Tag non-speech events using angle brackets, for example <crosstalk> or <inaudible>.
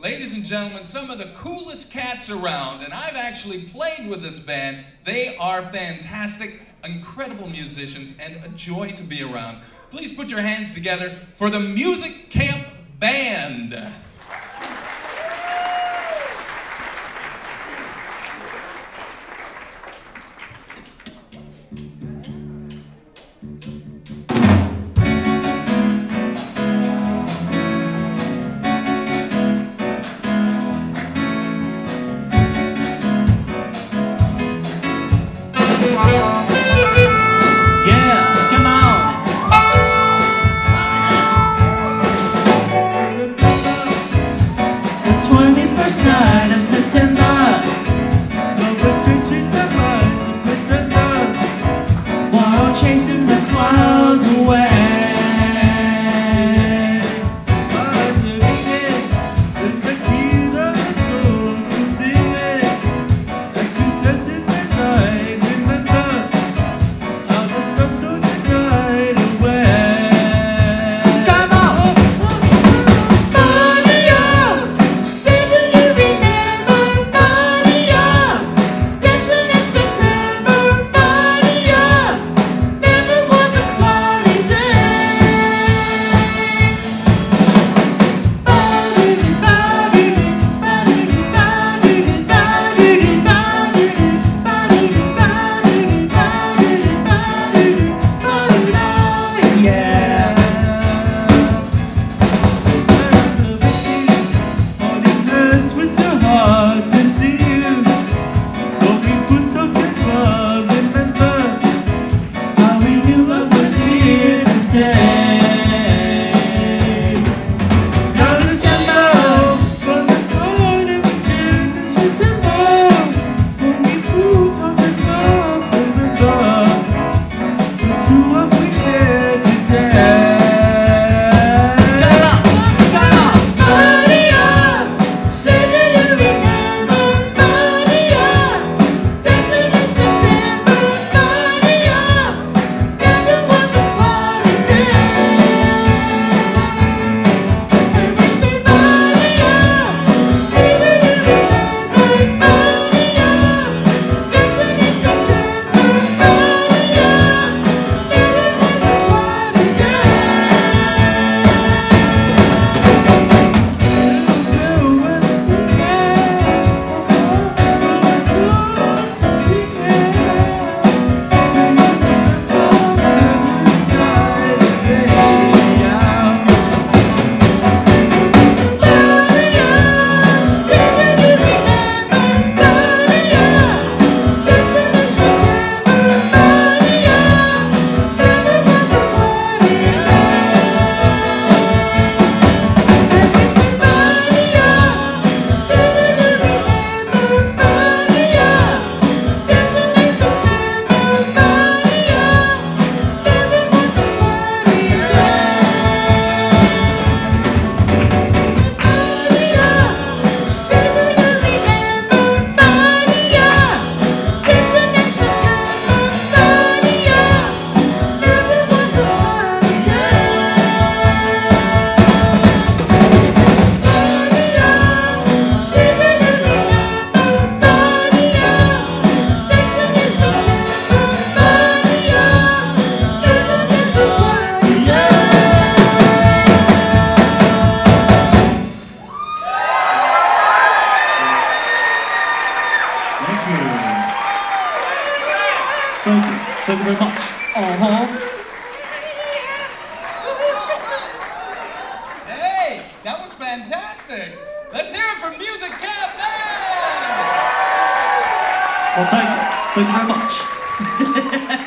ladies and gentlemen, some of the coolest cats around, and I've actually played with this band. They are fantastic, incredible musicians, and a joy to be around. Please put your hands together for the Music Camp Band. Thank you. Very much. Uh-huh. Hey, that was fantastic. Let's hear it for Music Band. Well, thank you. Thank you very much. <laughs>